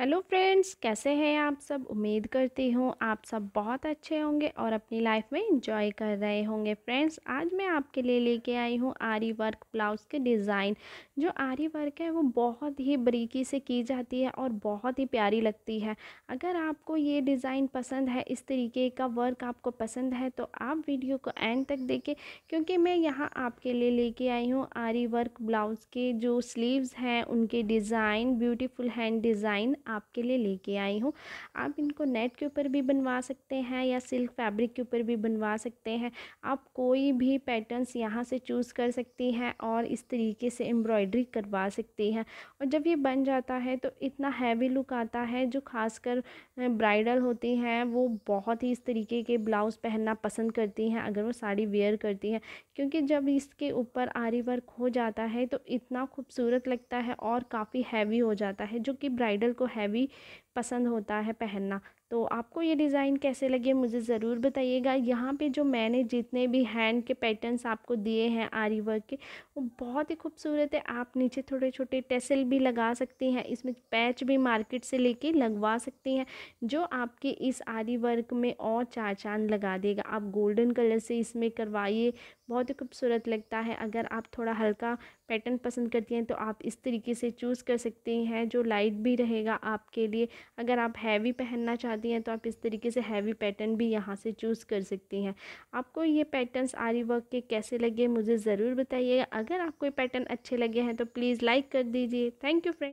Hello friends, कैसे हैं आप सब? उम्मीद करती हूँ आप सब बहुत अच्छे होंगे और अपनी लाइफ में इंजॉय कर रहे होंगे। फ्रेंड्स, आज मैं आपके लिए लेके आई हूँ आरी वर्क ब्लाउज़ के डिज़ाइन। जो आरी वर्क है, वो बहुत ही बरीकी से की जाती है और बहुत ही प्यारी लगती है। अगर आपको ये डिज़ाइन पसंद है, इस तरीके का वर्क आपको पसंद है तो आप वीडियो को एंड तक देखें, क्योंकि मैं यहाँ आपके लिए लेके आई हूँ आरी वर्क ब्लाउज़ के जो स्लीव्स हैं, उनके डिज़ाइन, ब्यूटीफुल हैंड डिज़ाइन आपके लिए लेके आई हूँ। आप इनको नेट के ऊपर भी बनवा सकते हैं या सिल्क फैब्रिक के ऊपर भी बनवा सकते हैं। आप कोई भी पैटर्न्स यहाँ से चूज़ कर सकती हैं और इस तरीके से एम्ब्रॉयडरी करवा सकती हैं। और जब ये बन जाता है तो इतना हैवी लुक आता है जो खासकर ब्राइडल होती हैं, वो बहुत ही इस तरीके के ब्लाउज़ पहनना पसंद करती हैं अगर वो साड़ी वेयर करती हैं। क्योंकि जब इसके ऊपर आरी वर्क हो जाता है तो इतना खूबसूरत लगता है और काफ़ी हैवी हो जाता है जो कि ब्राइडल को हैवी पसंद होता है पहनना। तो आपको ये डिज़ाइन कैसे लगे मुझे ज़रूर बताइएगा। यहाँ पे जो मैंने जितने भी हैंड के पैटर्न्स आपको दिए हैं आरी वर्क के, वो बहुत ही खूबसूरत है। आप नीचे थोड़े छोटे टेसल भी लगा सकती हैं, इसमें पैच भी मार्केट से लेके लगवा सकती हैं, जो आपके इस आरी वर्क में और चार चाँद लगा देगा। आप गोल्डन कलर से इसमें करवाइए, बहुत ही खूबसूरत लगता है। अगर आप थोड़ा हल्का पैटर्न पसंद करती हैं तो आप इस तरीके से चूज़ कर सकती हैं, जो लाइट भी रहेगा आपके लिए। अगर आप हैवी पहनना चाहती हैं तो आप इस तरीके से हैवी पैटर्न भी यहाँ से चूज़ कर सकती हैं। आपको ये पैटर्न्स आरी वर्क के कैसे लगे, मुझे ज़रूर बताइए अगर आपको ये पैटर्न अच्छे लगे हैं तो प्लीज़ लाइक कर दीजिए। Thank you friend